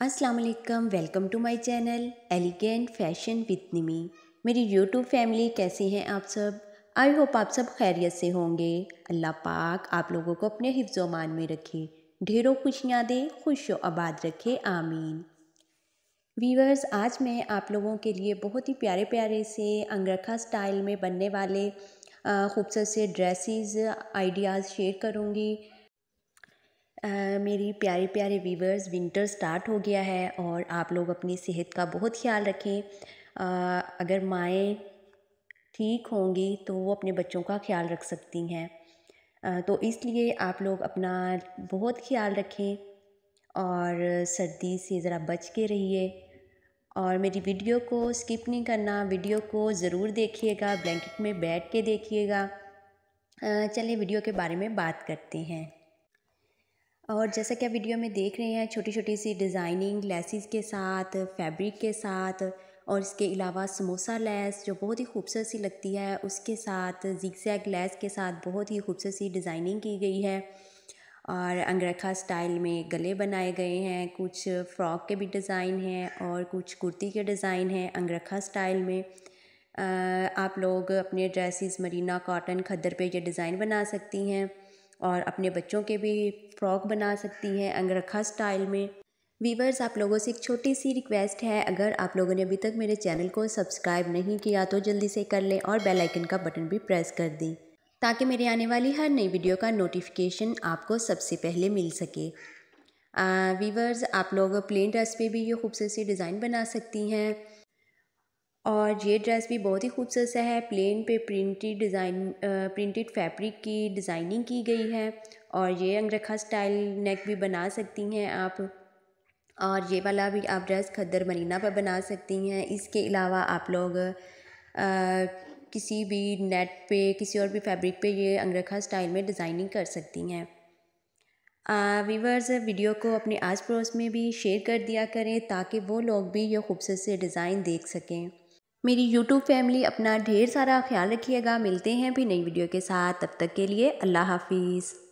अस्सलाम वालेकुम to my channel elegant fashion with Nimi मेरी यूट्यूब फैमिली कैसे हैं आप सब? आई होप आप सब खैरियत से होंगे। अल्लाह पाक आप लोगों को अपने हिफ्ज़ मान में रखे, ढेरों खुशियाँ दे, खुश आबाद रखे, आमीन। वीवर्स आज मैं आप लोगों के लिए बहुत ही प्यारे प्यारे से अंगरखा स्टाइल में बनने वाले खूबसूरत से ड्रेसेस आइडियाज़ शेयर करूँगी। मेरी प्यारे प्यारे वीवर्स विंटर स्टार्ट हो गया है और आप लोग अपनी सेहत का बहुत ख्याल रखें। आ, अगर माएँ ठीक होंगी तो वो अपने बच्चों का ख्याल रख सकती हैं। तो इसलिए आप लोग अपना बहुत ख्याल रखें और सर्दी से ज़रा बच के रहिए। और मेरी वीडियो को स्किप नहीं करना वीडियो को ज़रूर देखिएगा ब्लैंकेट में बैठ के देखिएगा। चलिए वीडियो के बारे में बात करते हैं। और जैसा कि आप वीडियो में देख रहे हैं छोटी छोटी सी डिज़ाइनिंग लेसिस के साथ फैब्रिक के साथ और इसके अलावा समोसा लेस जो बहुत ही खूबसूरत सी लगती है, उसके साथ जिक्सैग लेस के साथ बहुत ही खूबसूरत सी डिज़ाइनिंग की गई है। और अंगरखा स्टाइल में गले बनाए गए हैं, कुछ फ्रॉक के भी डिज़ाइन हैं और कुछ कुर्ती के डिज़ाइन हैं अंगरखा स्टाइल में। आप लोग अपने ड्रेसेस मरीना कॉटन खद्दर पे ये डिज़ाइन बना सकती हैं। और अपने बच्चों के भी फ्रॉक बना सकती हैं अंगरखा स्टाइल में। वीवर्स, आप लोगों से एक छोटी सी रिक्वेस्ट है। अगर आप लोगों ने अभी तक मेरे चैनल को सब्सक्राइब नहीं किया तो जल्दी से कर लें और बेल आइकन का बटन भी प्रेस कर दें, ताकि मेरे आने वाली हर नई वीडियो का नोटिफिकेशन आपको सबसे पहले मिल सके। वीवर्स, आप लोग प्लेन ड्रेस पे भी ये खूबसूरत सी डिज़ाइन बना सकती हैं। और ये ड्रेस भी बहुत ही खूबसूरत सा है। प्लेन पे प्रिंटेड डिज़ाइन प्रिंटेड फैब्रिक की डिज़ाइनिंग की गई है और ये अंगरखा स्टाइल नेक भी बना सकती हैं आप। और ये वाला भी आप ड्रेस खद्दर मरीना पर बना सकती हैं। इसके अलावा आप लोग आ, किसी भी नेट पे किसी और भी फैब्रिक पे ये अंगरखा स्टाइल में डिज़ाइनिंग कर सकती हैं। वीवर्स वीडियो को अपने आस पड़ोस में भी शेयर कर दिया करें ताकि वो लोग भी ये खूबसूरत से डिज़ाइन देख सकें। मेरी यूट्यूब फैमिली अपना ढेर सारा ख्याल रखिएगा। मिलते हैं भी नई वीडियो के साथ। तब तक के लिए अल्लाह हाफिज़।